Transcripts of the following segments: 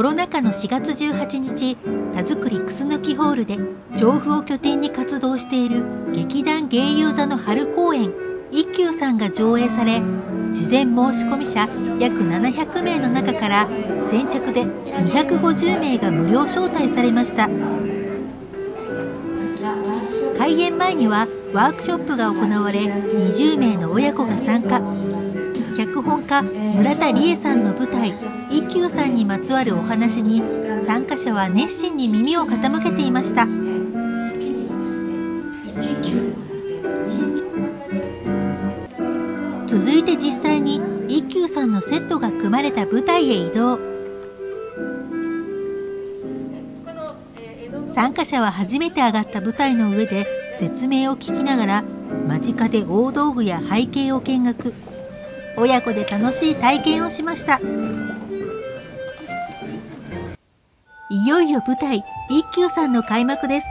コロナ禍の4月18日田作りクスノキホールで調布を拠点に活動している劇団芸友座の春公演一休さんが上映され事前申し込み者約700名の中から先着で250名が無料招待されました。開演前にはワークショップが行われ20名の親子が参加。脚本家村田理恵さんの舞台一休さんにまつわるお話に参加者は熱心に耳を傾けていました。続いて実際に一休さんのセットが組まれた舞台へ移動。参加者は初めて上がった舞台の上で説明を聞きながら間近で大道具や背景を見学。親子で楽しい体験をしました。いよいよ舞台一休さんの開幕です。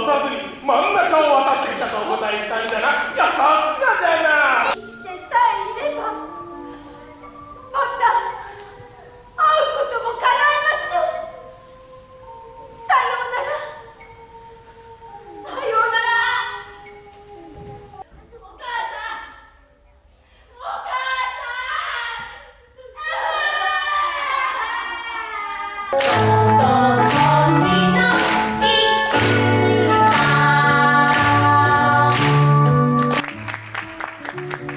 渡ずに真ん中を渡ってきたとお答えしたんだ。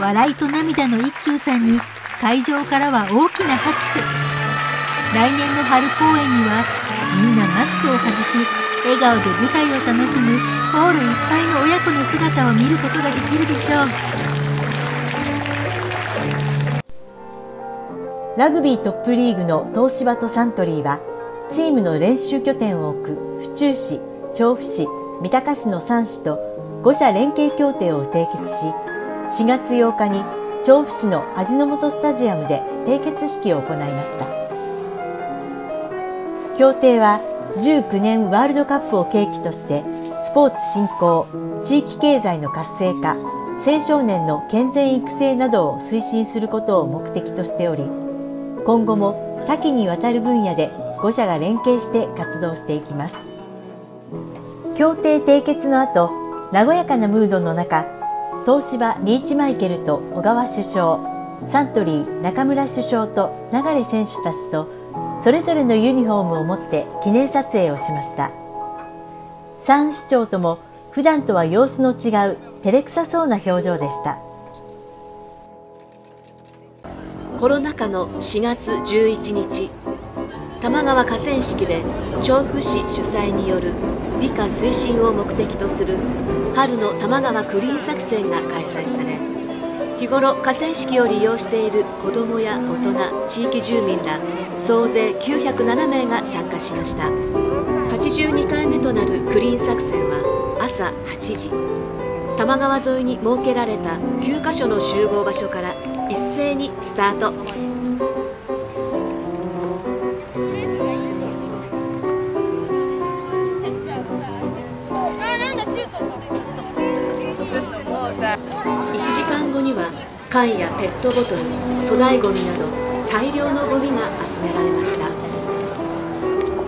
笑いと涙の一休さんに会場からは大きな拍手。来年の春公演にはみんなマスクを外し笑顔で舞台を楽しむホールいっぱいの親子の姿を見ることができるでしょう。ラグビートップリーグの東芝とサントリーはチームの練習拠点を置く府中市調布市三鷹市の3市と5社連携協定を締結し4月8日に調布市の味の素スタジアムで締結式を行いました。協定は19年ワールドカップを契機としてスポーツ振興地域経済の活性化青少年の健全育成などを推進することを目的としており今後も多岐にわたる分野で5社が連携して活動していきます。協定締結の後和やかなムードの中東芝リーチマイケルと小川首相サントリー中村首相と流選手たちとそれぞれのユニフォームを持って記念撮影をしました。3市長とも普段とは様子の違う照れくさそうな表情でした。コロナ禍の4月11日玉川河川敷で調布市主催による美化推進を目的とする春の多摩川クリーン作戦が開催され日頃河川敷を利用している子どもや大人地域住民ら総勢907名が参加しました。82回目となるクリーン作戦は朝8時。多摩川沿いに設けられた9カ所の集合場所から一斉にスタート。1時間後には缶やペットボトル粗大ごみなど大量のごみが集められました。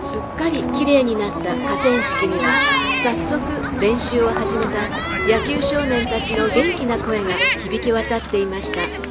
すっかりきれいになった河川敷には早速練習を始めた野球少年たちの元気な声が響き渡っていました。